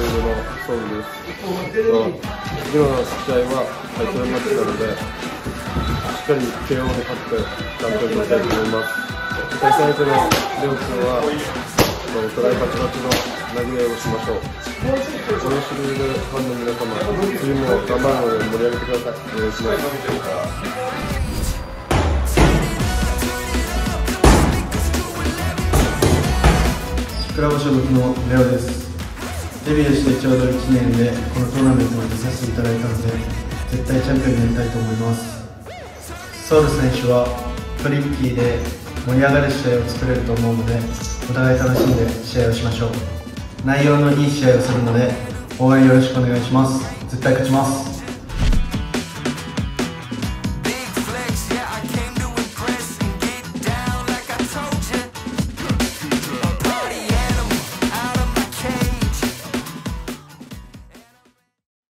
次の試合はタイトルマッチなので、しっかり KO で勝ってチャンピオンになりたいと思います。対戦相手のレオ君は、まあお互いバチバチの投げ合いをしましょう。このシリーズファンの皆様、次も頑張るので盛り上げてください。お願いします。クラブ所属のレオですデビューしてちょうど1年でこのトーナメントに出させていただいたので絶対チャンピオンになりたいと思います。ソウル選手はトリッキーで盛り上がる試合を作れると思うのでお互い楽しんで試合をしましょう。内容のいい試合をするので応援よろしくお願いします。絶対勝ちます。